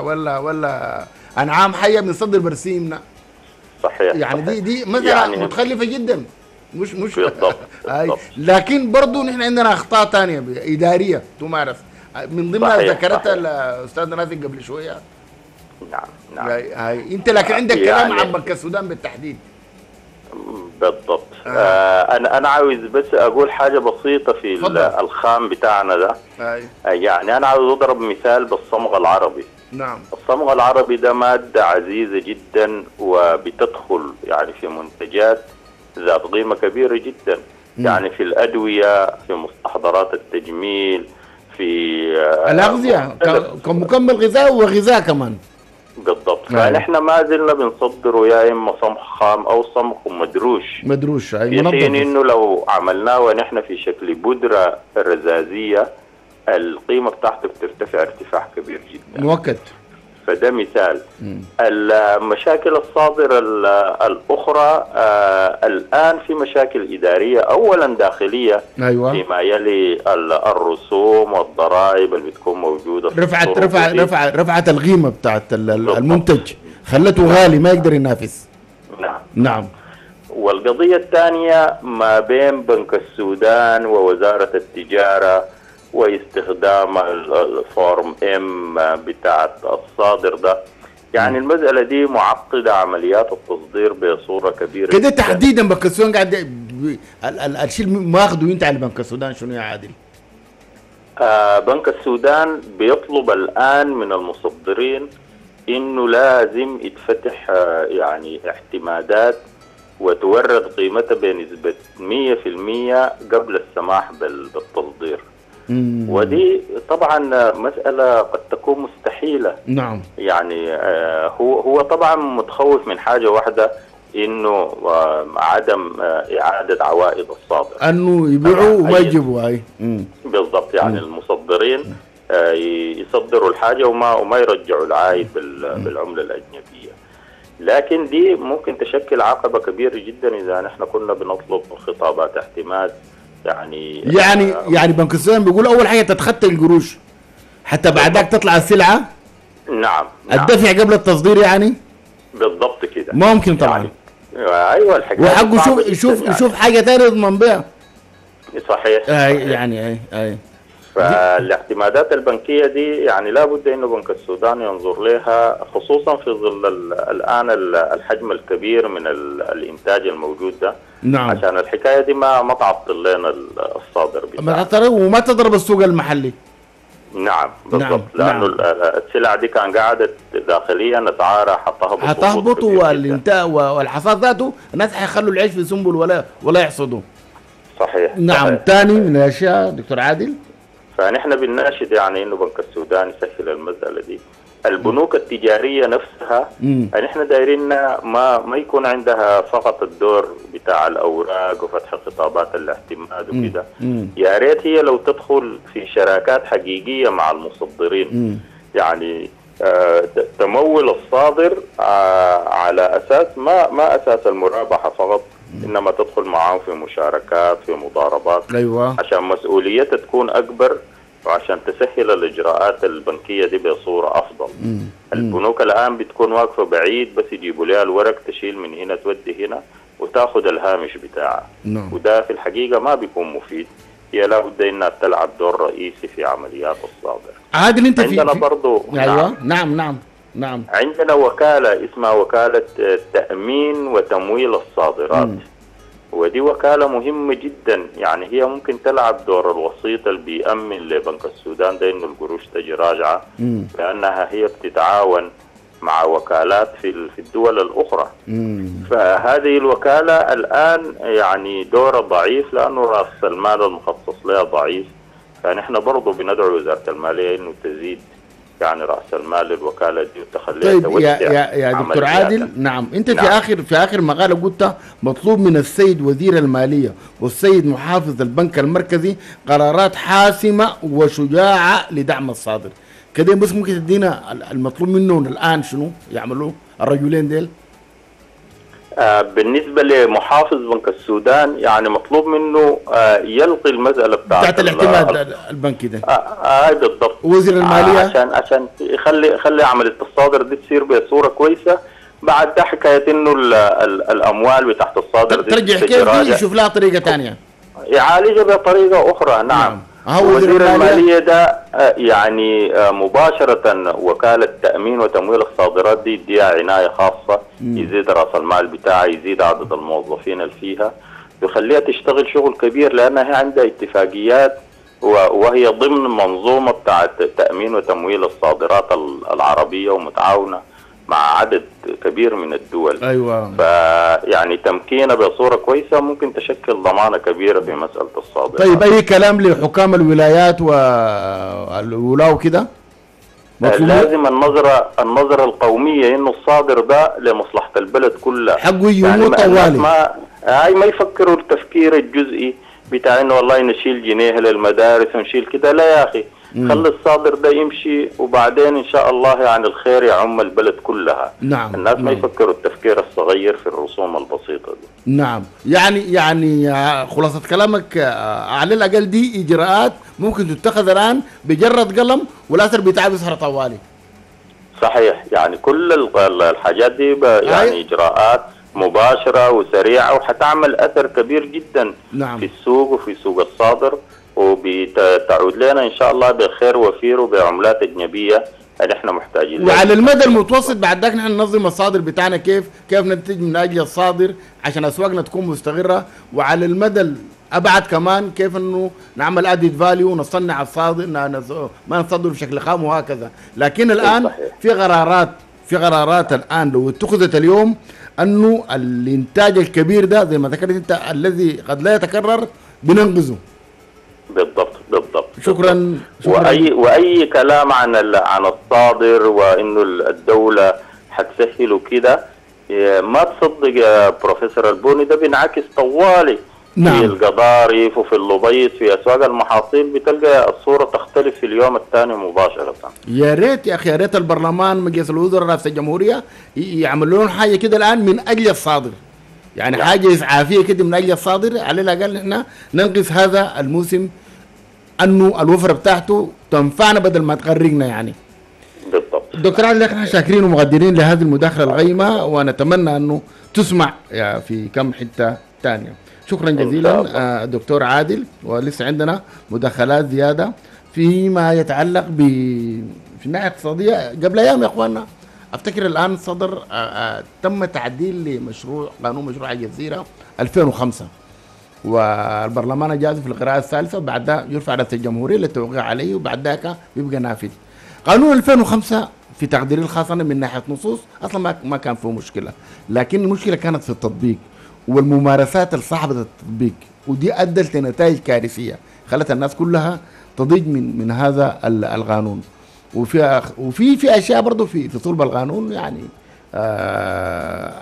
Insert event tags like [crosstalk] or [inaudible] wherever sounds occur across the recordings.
ولا ولا أنعام حية بنصدر برسيمنا. صحيح يعني صحيح. دي دي مساله يعني متخلفة جدا. مش مش بالضبط،. لكن برضه نحن عندنا أخطاء ثانية إدارية تمارس من ضمنها ذكرتها. الأستاذ نافع قبل شوية. نعم نعم. هاي أنت لكن عندك كلام يعني- عن بنك السودان بالتحديد. بالضبط. آه. أنا أنا عاوز بس أقول حاجة بسيطة في تفضل. الخام بتاعنا ده. آه يعني أنا عاوز أضرب مثال بالصمغ العربي. نعم. الصمغ العربي ده مادة عزيزة جدا وبتدخل يعني في منتجات ذات قيمة كبيرة جدا. يعني في الأدوية في مستحضرات التجميل في آه،. ك- كمكمل غذائي وغذاء كمان. بالضبط. نعم. فنحن ما زلنا بنصدره يا إما صمغ خام أو صمغ مدروش. مدروش هاي في حين إنه لو عملناه ونحن في شكل بودرة رزازية القيمة بتاعته بترتفع ارتفاع كبير جدا. مؤكد. فده مثال. المشاكل الصادرة ال- الأخرى آه الآن في مشاكل إدارية اولا داخلية أيوه. فيما يلي ال- الرسوم والضرائب اللي بتكون موجودة في رفعت الطرق رفع دي. رفع رفعت القيمة بتاعت. المنتج. خلته غالي ما يقدر ينافس. نعم. نعم. والقضية الثانية ما بين بنك السودان ووزارة التجارة واستخدام ال- ال form M بتاعت الصادر ده يعني المسألة دي معقدة عمليات التصدير بصورة كبيرة كده. تحديدا بنك السودان قاعد الشيء اللي ماخده انت على بنك السودان شنو يا عادل؟ آه بنك السودان بيطلب الآن من المصدرين إنه لازم يتفتح آه يعني اعتمادات وتورد قيمتها بنسبة 100% قبل السماح بال- بالتصدير. ودي طبعا مسألة قد تكون مستحيلة. نعم. يعني آه، هو هو طبعا متخوف من حاجة واحدة إنه آه، عدم آه، إعادة عوائد الصادر أنه يبيعوا وما يجيبوا هاي مم. بالضبط يعني المصدرين آه، ي- يصدروا الحاجة وما وما يرجعوا العائد بال- بالعملة الأجنبية. لكن دي ممكن تشكل عقبة كبيرة جدا إذا نحن كنا بنطلب خطابات اعتماد يعني يعني آه، يعني بنك السودان بيقول أول حاجة تتخطى القروش. حتى بعدك تطلع السلعة؟ نعم نعم. الدفع قبل التصدير يعني؟ بالضبط كده. ممكن طبعا. يعني أيوه الحكاية وحقه جداً يشوف يعني. يشوف حاجة ثانية يضمن بها صحيح اي صحيح. يعني اي اي فالاعتمادات البنكية دي يعني لابد إنه بنك السودان ينظر لها خصوصا في ظل ال- الآن ال- الحجم الكبير من ال- الإنتاج الموجود ده. نعم. عشان الحكاية دي ما ما تعطل لنا ال- الصادر ترى وما تضرب السوق المحلي. نعم بالضبط. نعم، لأنه نعم. ال- ال- السلع دي كان قاعدة داخليا اسعارها حتهبط جداً. والانتاج والحصاد ذاته الناس حيخلوا العيش في سنبل ولا ولا يحصدوا. صحيح نعم. ثاني من الأشياء دكتور عادل؟ فنحن بنناشد يعني إنه بنك السودان يسهل المسألة دي. البنوك التجارية نفسها. نحن دايرين ما ما يكون عندها فقط الدور بتاع الأوراق وفتح خطابات الاعتماد وكده. يا ريت هي لو تدخل في شراكات حقيقية مع المصدرين. مم. يعني آه، تمول الصادر آه، على أساس ما ما أساس المرابحة فقط. إنما تدخل معاهم في مشاركات في مضاربات. أيوه. عشان مسؤوليتها تكون أكبر. وعشان تسهل الإجراءات البنكية دي بصورة أفضل. مم. البنوك الآن بتكون واقفة بعيد بس يجيبوا لها الورق تشيل من هنا تودي هنا وتاخذ الهامش بتاعها. نعم وده في الحقيقة ما بيكون مفيد. هي لابد إنها تلعب دور رئيسي في عمليات الصادر. عادل أنت في, عندنا في برضو أيوه نعم نعم نعم عندنا وكالة اسمها وكالة آه، تأمين وتمويل الصادرات مم. ودي وكالة مهمة جدا يعني هي ممكن تلعب دور الوسيط اللي بيأمن لبنك السودان ده إنه القروش تجي راجعة. لأنها هي بتتعاون مع وكالات في في الدول الأخرى مم. فهذه الوكالة الآن يعني دورها ضعيف لأنه رأس المال المخصص لها ضعيف فنحن برضو بندعو وزارة المالية إنه تزيد يعني رأس المال للوكالة دي وتخليها طيب يا يا يا دكتور عملياتها. عادل نعم أنت في نعم. اخر في آخر مقالة قلت مطلوب من السيد وزير المالية والسيد محافظ البنك المركزي قرارات حاسمة وشجاعة لدعم الصادر كده بس ممكن تدينا ال- المطلوب منهم الآن شنو يعملوه الرجلين ديل آه، بالنسبة لمحافظ بنك السودان يعني مطلوب منه آه، يلقي المسألة بتاعت بتاعت ال- الاعتماد البنكي ده. آه، آه بالضبط. وزير آه، الماليه عشان عشان يخلي يخلي عملية الصادر دي تصير بصورة كويسة. بعد ده حكاية إنه ال ال الأموال بتاعت الصادر دي ترجع كيف. دي يشوف لها طريقة ثانية يعالجها بطريقة أخرى نعم, نعم. وزير المالية ده آه، يعني آه، مباشرة وكالة تأمين وتمويل الصادرات دي يديها عناية خاصة يزيد رأس المال بتاعها يزيد عدد الموظفين اللي فيها يخليها تشتغل شغل كبير لأنها هي عندها اتفاقيات وهي ضمن منظومة بتاعت تأمين وتمويل الصادرات ال- العربية ومتعاونة. مع عدد كبير من الدول. أيوه. فيعني تمكينها بصورة كويسة ممكن تشكل ضمانة كبيرة في مسألة الصادرات. طيب أي كلام لحكام الولايات والولاة وكده؟ مطلوب؟ لازم النظرة النظرة القومية إنه الصادر ده لمصلحة البلد كلها. حقه الناس طوالي. ما هاي ما يفكروا التفكير الجزئي بتاع إنه والله نشيل جنيه للمدارس ونشيل كده. لا يا أخي. خلي الصادر ده يمشي وبعدين إن شاء الله يعني الخير يعم البلد كلها. نعم، الناس ما نعم. يفكروا التفكير الصغير في الرسوم البسيطة دي. نعم. يعني يعني آه، خلاصة كلامك آه، على الأقل دي إجراءات ممكن تتخذ الآن بجرد قلم والأثر بتاعها بيظهر طوالي. صحيح. يعني كل ال- ال- الحاجات دي أيوة. يعني إجراءات مباشرة وسريعة وحتعمل أثر كبير جدا نعم. في السوق وفي سوق الصادر. وبتعود لنا إن شاء الله بخير وفير وبعملات أجنبية اللي إحنا محتاجين. وعلى المدى المتوسط بعد ذاك نحن ننظم الصادر بتاعنا كيف كيف ننتج من أجل الصادر عشان أسواقنا تكون مستقرة وعلى المدى الأبعد كمان كيف إنه نعمل أديد فاليو ونصنع الصادر ما نصدر بشكل خام وهكذا لكن صحيح. في قرارات في قرارات الآن لو اتخذت اليوم أنه الإنتاج الكبير ده زي ما ذكرت أنت الذي قد لا يتكرر بننقذه بالضبط بالضبط. شكرا شكرا. وأي وأي كلام عن عن الصادر وإنه ال- الدولة حتسهل وكده إيه، ما تصدق يا بروفيسور البوني ده بينعكس طوالي نعم. في القضارف وفي اللبيط في أسواق المحاصيل بتلقى الصورة تختلف في اليوم الثاني مباشرة. يا ريت يا أخي يا ريت البرلمان مجلس الوزراء رئاسه الجمهورية ي- يعملوا لهم حاجة كده الآن من أجل الصادر. يعني. حاجة اسعافيه كده من أجل الصادر. على الأقل إحنا ننقذ هذا الموسم أنه الوفرة بتاعته تنفعنا بدل ما تغرقنا يعني. بالضبط. دكتور علي إحنا شاكرين ومقدرين لهذه المداخلة الغيمه ونتمنى أنه تسمع يا في كم حتة ثانية شكرا جزيلا. آه، دكتور عادل. ولسه عندنا مداخلات زيادة فيما يتعلق ب في الناحية الاقتصادية. قبل أيام يا إخواننا أفتكر الآن صدر آه، آه، تم تعديل لمشروع قانون مشروع الجزيرة 2005 والبرلمان اجازه في القراءة الثالثة بعدها يرفع رئاسه الجمهورية للتوقيع عليه وبعد ذاك بيبقى نافذ. قانون 2005 في تقديري الخاص أنا من ناحية نصوص أصلا ما كان فيه مشكلة، لكن المشكلة كانت في التطبيق والممارسات الصعبة التطبيق ودي أدت لنتائج كارثية خلت الناس كلها تضيج من من هذا ال- القانون. وفي وفي في أشياء برضه في في صلب القانون يعني آه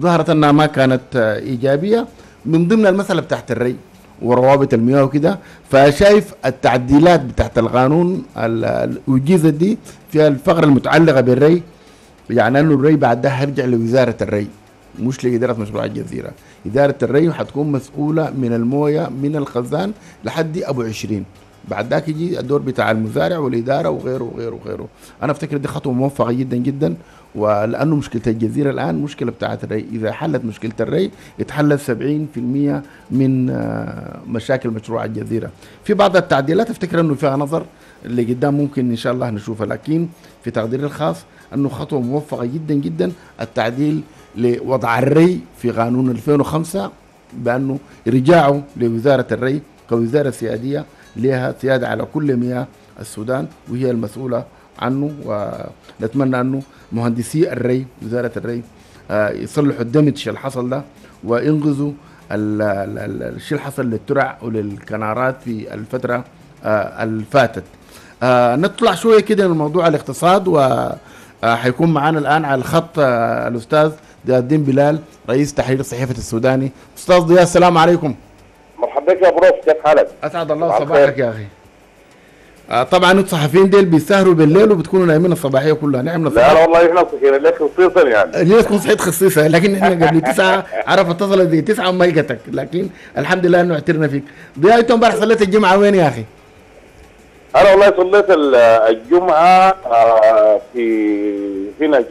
ظهرت أنها ما كانت إيجابية من ضمن المسألة بتاعت الري وروابط المياه وكده. فشايف التعديلات بتاعت القانون ال- ال- وجيزت دي في الفقرة المتعلقة بالري. يعني انه الري بعدها هيرجع لوزارة الري مش لإدارة مشروع الجزيرة. إدارة الري حتكون مسؤولة من الموية من الخزان لحد أبو عشرين. بعد ذاك يجي الدور بتاع المزارع والإدارة وغيره وغيره وغيره. أنا أفتكر دي خطوة موفقة جدا جدا ولأنه مشكلة الجزيرة الآن مشكلة بتاعت الري. إذا حلت مشكلة الري اتحلت 70% من آه، مشاكل مشروع الجزيرة. في بعض التعديلات أفتكر أنه فيها نظر اللي قدام ممكن إن شاء الله نشوفها لكن في تقديري الخاص أنه خطوة موفقة جدا جدا التعديل لوضع الري في قانون 2005 بأنه رجاعه لوزارة الري كوزارة سيادية لها سيادة على كل مياه السودان وهي المسؤولة عنه ونتمنى أنه مهندسي الري وزارة الري آه، يصلحوا الدمج اللي حصل ده وينقذوا ال- ال- ال- الشيء اللي حصل للترع وللكنارات في الفترة آه، الفاتت. آه، نطلع شوية كده من موضوع الاقتصاد و حيكون معانا الآن على الخط الأستاذ ضياء الدين بلال رئيس تحرير صحيفة السوداني. أستاذ ضياء السلام عليكم. بك يا بروف كيف حالك؟ أسعد الله صباح صباحك. يا أخي. آه طبعا أنتوا الصحفيين ديل بيسهروا بالليل وبتكونوا نايمين الصباحية كلها. نعم لا لا والله إحنا صحينا لك خصيصا يعني. ليه تكون صحيت خصيصة لكن إحنا قبل تسعة عرف اتصلت زي تسعة وما لقتك لكن الحمد لله إنه اعترنا فيك. ضياء أنت امبارح صليت الجمعة وين يا أخي؟ أنا والله صليت ال- الجمعة آه، في هنا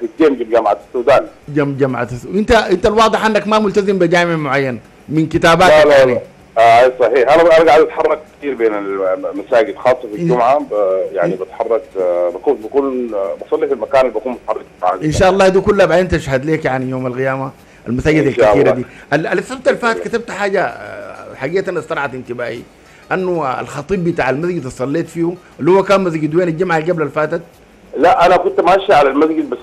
في الجيم جامعة السودان. جم جمعة الس- انت أنت الواضح أنك ما ملتزم بجامع معين من لا كتاباتك لا يعني. لا. آه صحيح. أنا أنا قاعد أتحرك كثير بين المساجد خاصة في الجمعة. ب- يعني بتحرك آه، بكون بكون آه، بصلي في المكان اللي بكون متحرك إن شاء الله دي كلها بعدين تشهد لك يعني يوم القيامة المساجد الله. دي. ال- السبت اللي فات كتبت حاجة آه، حقيقة استرعت انتباهي؟ أنه الخطيب بتاع المسجد اللي صليت فيه اللي هو كان مسجد وين الجمعة اللي قبل اللي فاتت؟ لا أنا كنت ماشي على المسجد بس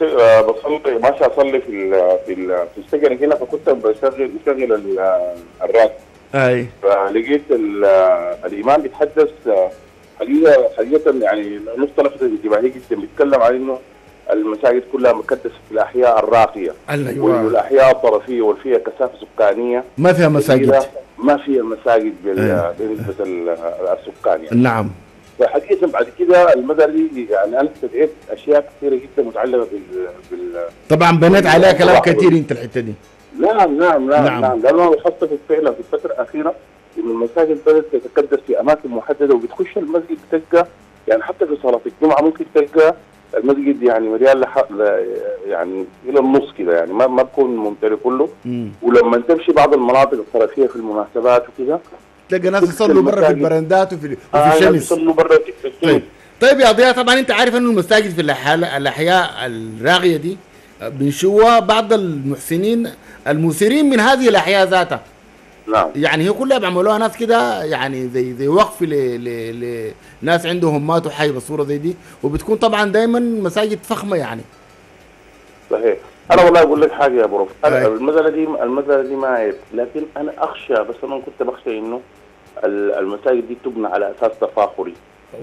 بصلي ماشي أصلي في ال في ال في السجن هنا فكنت بشغل بشغل ال- الراديو أي. فلقيت ال- الامام بيتحدث حقيقه حقيقة يعني نقطه لفتت انتباهي جدا بيتكلم عن إنه المساجد كلها مكدسه في الأحياء الراقية. أيوه والاحياء الطرفية والفيها كثافة سكانية. ما فيها مساجد. ما فيها مساجد بال- أيوة. بنسبه ال- السكان يعني. نعم. فحقيقة بعد كده المدري يعني أنا استدعيت أشياء كثيرة جدا متعلقة بال, بال... طبعا بنيت عليها كلام كثير أنت الحتة دي. نعم نعم نعم نعم. نعم لأنه لاحظت فعلا في الفترة الأخيرة إن المساجد بدات تتكدس في أماكن محددة وبتخش المسجد تلقى يعني حتى في صلاة الجمعة ممكن تلقى المسجد يعني مليان لح... يعني إلى النص كده يعني ما ما بكون ممتلئ كله مم. ولما تمشي بعض المناطق الترفيهيه في المناسبات وكذا تلقى ناس يصلوا برا في المساجد. البراندات وفي وفي آه الشمس يصلوا برا في الشمس. طيب طيب يا ضياء طبعا أنت عارف إنه المساجد في الأحياء, الأحياء الراقية دي بنشوفها بعض المحسنين المثيرين من هذه الأحياء ذاتها. نعم. يعني هي كلها بيعملوها ناس كده يعني زي زي وقف ل ل لناس عندهم ماتوا حي بصورة زي دي وبتكون طبعا دايما مساجد فخمة يعني. صحيح. أنا والله أقول لك حاجة يا بروف أنا. المسألة دي المسألة دي ما عيب. لكن أنا أخشى بس أنا كنت بخشى إنه ال- المساجد دي تبنى على أساس تفاخري.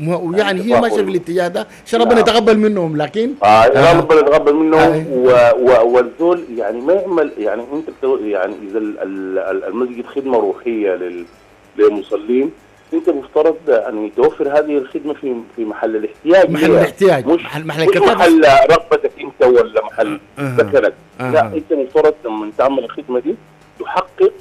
ويعني هي ماشية في الاتجاه ده عشان ربنا نعم. يتقبل منهم لكن آه آه. ربنا يتقبل منهم. والزول يعني ما يعمل يعني أنت. يعني إذا ال- ال- المسجد خدمة روحية لل... للمصلين أنت مفترض يعني توفر هذه الخدمة في في محل الاحتياج محل. الاحتياج مش محل محل مش محل رغبتك أنت ولا محل أها. سكنك أها. لا أنت مفترض لما تعمل الخدمة دي تحقق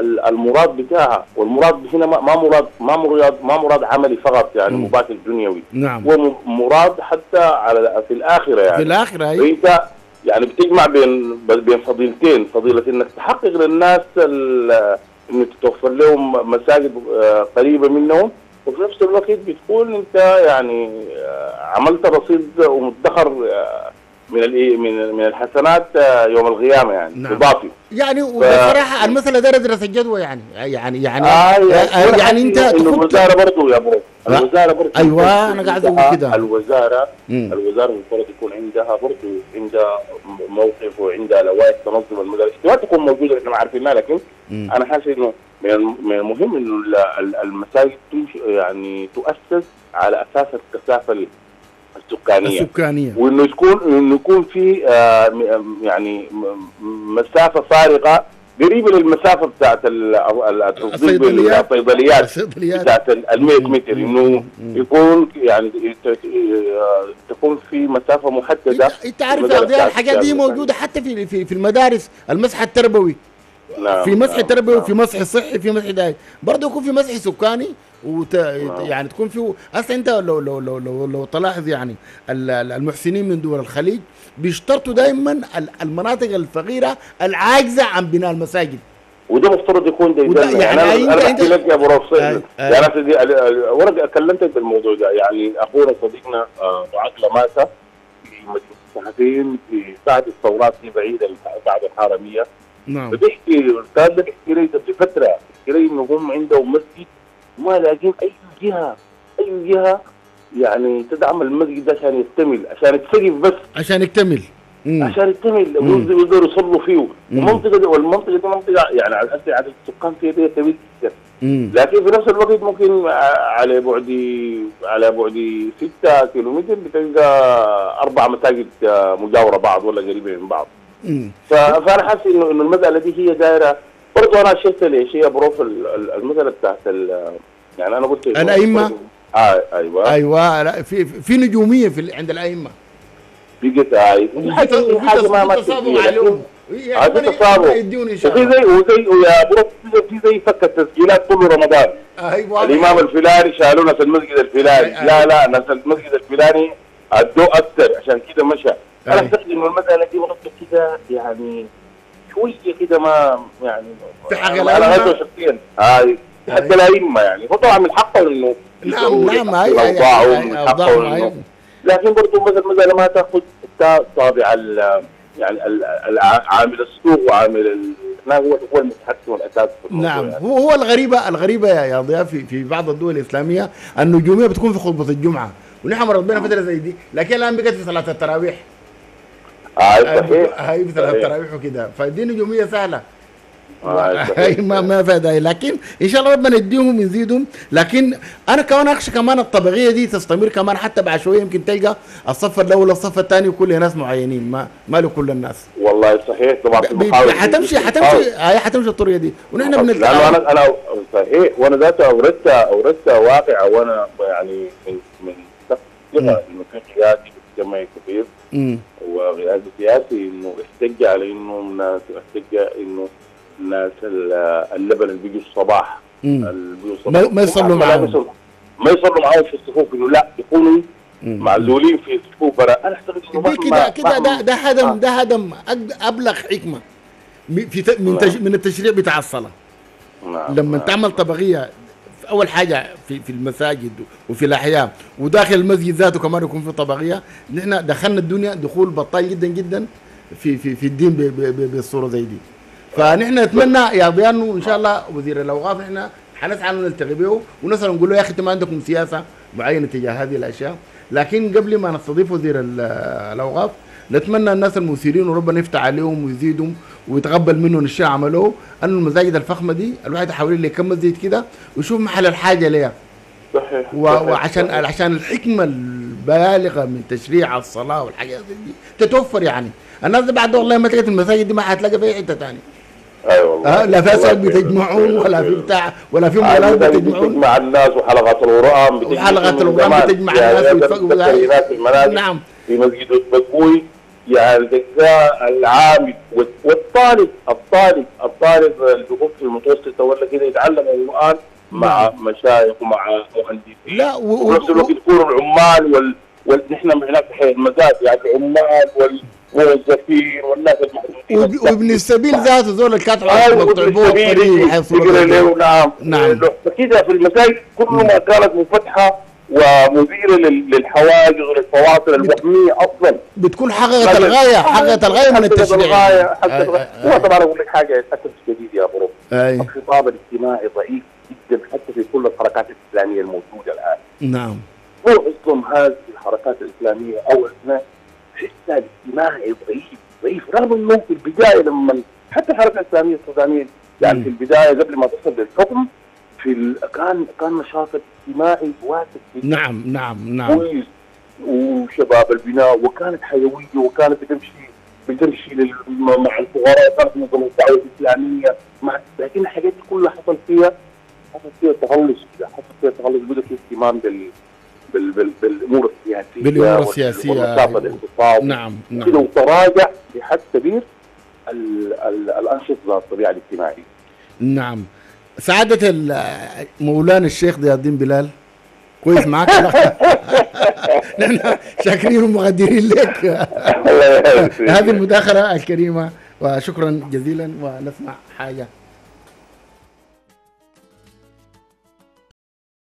المراد بتاعها والمراد هنا ما مراد ما مراد ما مراد عملي فقط يعني. مباشر دنيوي. نعم. هو مراد حتى على في الآخرة في يعني الآخرة هي فانت يعني بتجمع بين بين فضيلتين. فضيلة إنك تحقق للناس إنك توفر لهم مساجد آه، قريبة منهم وفي نفس الوقت بتكون إنت يعني آه، عملت رصيد ومدخر آه، من من من الحسنات آه، يوم القيامة يعني نعم. اضافي يعني وبصراحه المساله ده دراسه جدوى يعني يعني يعني آه آه، يعني أنت الوزارة برضه يا ابو. الوزارة برضه أيوة، أنا قاعد أقول عندها- كده. الوزارة مم. الوزارة المفروض يكون عندها برضه عندها موقف وعندها لوائح تنظم المدارس ما تكون موجودة إحنا ما عارفينها لكن مم. أنا حاسس إنه من الم- من المهم إنه ال- ال- المساجد يعني تؤسس على أساس الكثافه السكانية السكانية وانه يكون انه يكون في آه، م- يعني مسافة فارقة قريبة للمسافة بتاعت ال- ال- التصديق الصيدليات. بتاعت ال 100 مم. متر إنه. يكون يعني آه، تكون في مسافة محددة انت- عارف الحاجات دي. موجودة حتى في في المدارس المسح التربوي نعم. في مسح نعم، تربوي نعم. وفي مسح صحي في مسح داعي برضه يكون في مسح سكاني وت... يعني تكون في أصلا انت لو لو لو لو, لو تلاحظ يعني ال- ال- المحسنين من دول الخليج بيشترطوا دائما ال- المناطق الفقيرة العاجزة عن بناء المساجد. وده مفترض يكون ده وده يدل- يعني أنا أنا بحكي لك يا أبو أي. يعني ورق كلمتك بالموضوع ده. يعني أخونا صديقنا آه، معاذ لماسه في مدينه الصحفيين في بعد الثورات دي بعيده بعد الحرميه نعم فبيحكي ده بيحكي لي قبل فترة بيحكي لي إنه هم عندهم مسجد ما لاقين أي جهة أي جهة يعني تدعم المسجد ده عشان يكتمل عشان يتسقف بس عشان يكتمل مم. عشان يكتمل. ويقدروا يقدروا يصلوا فيه. المنطقة دي والمنطقة دي منطقة يعني على أساس عدد السكان فيها دي كبير جدا. لكن في نفس الوقت ممكن على بعد على بعد 6 كيلومتر بتلقى أربع مساجد آه، مجاورة بعض ولا قريبه من بعض فأنا حاسس انه إنه المساله دي هي دايرة. برضه أنا شفت ليش هي بروف ال- ال- المساله بتاعت يعني أنا قلت الأئمة؟ آه أيوه. أيوه. لا في في نجومية في عند الأئمة. بقت وفي حاجة حاجة ما ما في لكن يعني وفي الله زي وزي ويا برو في زي فك التسجيلات كل رمضان. أيوه. الإمام الفلاني شالونا في المسجد الفلاني. أي- لا لا ناس المسجد الفلاني. ادوه أكثر عشان كده مشى. أنا. اعتقد انه المساله دي برضه كده يعني شوية كده ما يعني في حق أنا شخصيا حق أي. الأئمة يعني هو طبعا من حقهم إنه نعم نعم اوضاعهم من حقهم. إنه لكن برضه مثلا مثلا ما تاخذ تا- طابع ال يعني عامل السوق وعامل ال- ما هو هو المتحكم الاساسي في الموضوع نعم يعني. هو هو الغريبة الغريبة يا يا ضياء في في بعض الدول الإسلامية النجومية بتكون في خطبة الجمعة ونحن ربنا فترة زي دي لكن الآن بقت في صلاة التراويح آه صحيح. التراويح وكده فدي نجوميه سهله آه، ما ما داعي لكن ان شاء الله ربنا يديهم يزيدهم لكن أنا كمان اخشى كمان الطبقيه دي تستمر كمان حتى بعد شوية يمكن تلقى الصف الأول الصف الثاني وكل ناس معينين ما ما لكل الناس والله صحيح طبعا في حتمشي حتمشي هاي حتمشي الطريقة دي ونحن بنتكلم أنا أنا صحيح وأنا ذاته اوردت اوردت واقعه وأنا يعني من من انه في قيادي مجتمعي كبير وقيادي سياسي إنه احتج على إنه ناس احتج إنه الناس ال- اللبن اللي بيجوا الصباح ما- يصلوا ما معاهم. ما يصلوا معاهم في الصفوف إنه لا يكونوا. معزولين في الصفوف برا أنا أعتقد إنه كده كده ده ده هدم آه. ده هدم أبلغ حكمة في من نعم. تج- من التشريع بتاع الصلاة نعم، لما نعم. تعمل طبقية أول حاجة في في المساجد وفي الأحياء وداخل المسجد ذاته كمان يكون في طبقية. نحن دخلنا الدنيا دخول بطال جدا جدا في في في الدين بالصورة زي دي. فنحن نتمنى يا ضيان إن شاء الله وزير الأوقاف إحنا حنسعى نلتقي به ونسأل نقول له يا أخي أنتم ما عندكم سياسة معينة تجاه هذه الأشياء. لكن قبل ما نستضيف وزير ال- الأوقاف نتمنى الناس المثيرين وربنا يفتح عليهم ويزيدهم ويتقبل منهم الشيء عملوه. انه المساجد الفخمة دي الواحد يحاول لي كم مسجد كده ويشوف محل الحاجة ليها. صحيح وعشان صحيح. عشان الحكمة البالغة من تشريع الصلاة والحاجات دي تتوفر يعني. الناس دي بعد والله ما تلقى المساجد دي ما حتلاقي في أي حتة ثانية أي والله. ها لا في اسد بتجمعون ولا في بتاع ولا في مولات عادة بتجمعون. بتجمع الناس وحلقات القرآن بتجمع القرآن زمان. بتجمع يعني الناس ويتفقوا. هناك في المنازل. نعم. في مسجد بكوي يعني العامل وال- والطالب الطالب الطالب اللي بيكون في المتوسطة ولا كده يتعلم القرآن مع مشايخ ومع مهندسين لا و- و- وفي نفس الوقت يكونوا العمال وال وال نحن هناك في المزاد يعني العمال والموظفين والناس المحدودين وب- وابن السبيل ذاته ذول مقطعبوه وحيصلوا يقرا له. له نعم نعم. فكده في المساجد كل ما كانت منفتحه ومديره لل- للحواجز وللفواصل الوهميه أصلا. بتكون حققت الغاية حققت الغاية من التشريع. الغايه حققت أي- الغاية. أي- هو طبعا أقول لك حاجة للاسف الشديد يا أي. الخطاب الاجتماعي ضعيف جدا حتى في كل الحركات الإسلامية الموجودة الآن. نعم. هو أصلا هذه الحركات الإسلامية أو الاسلام حسها الاجتماعي ضعيف ضعيف. رغم إنه في البداية لما حتى الحركة الإسلامية السودانية يعني. في البداية قبل ما تصل للحكم في ال... كان كان نشاط اجتماعي واسع نعم نعم نعم. كويس. وشباب البناء وكانت حيوية وكانت بتمشي بتمشي لل... مع الفقراء وكانت منظمه الدعوة الإسلامية مع لكن الحاجات دي كلها حصل فيها حصل فيها تغلس كده حصل فيها تغلس بدا في اهتمام بال بال بال بالأمور السياسية وال- السياسية. والنشاط الاقتصادي نعم كده نعم وتراجع بحد كبير ال- ال- الأنشطة الطبيعه الاجتماعية. نعم. سعادة مولانا الشيخ ضياء الدين بلال. كويس معاك [laughs] نحن شاكرين ومقدرين لك. [laughs] هذه المداخلة الكريمة وشكرا جزيلا ونسمع حاجة.